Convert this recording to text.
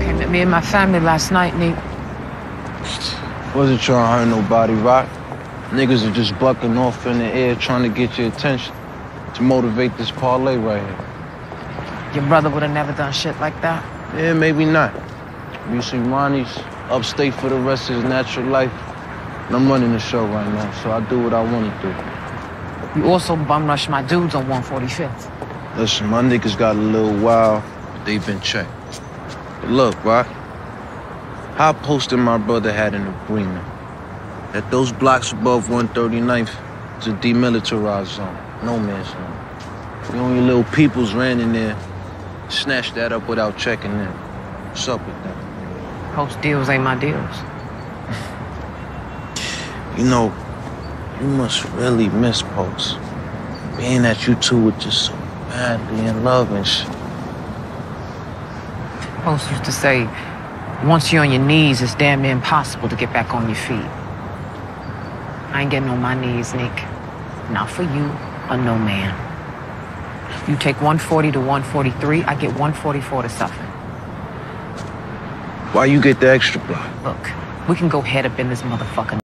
Came at me and my family last night, Neek. Wasn't trying to hurt nobody, Raq. Niggas are just bucking off in the air trying to get your attention to motivate this parlay right here. Your brother would have never done shit like that. Yeah, maybe not. You see, Ronnie's upstate for the rest of his natural life. And I'm running the show right now, so I do what I want to do. You also bum rush my dudes on 145th. Listen, my niggas got a little wild, they've been checked. But look, Raq, how posted my brother had an agreement that those blocks above 139th is a demilitarized zone, no man's zone. The only little peoples ran in there, snatched that up without checking in. What's up with that? Post deals ain't my deals. You know, you must really miss Post. Being that you two were just so madly in love and shit. Post used to say, once you're on your knees, it's damn near impossible to get back on your feet. I ain't getting on my knees, Nick. Not for you or no man. You take 140 to 143, I get 144 to Suffolk. Why you get the extra block? Look, we can go head up in this motherfucker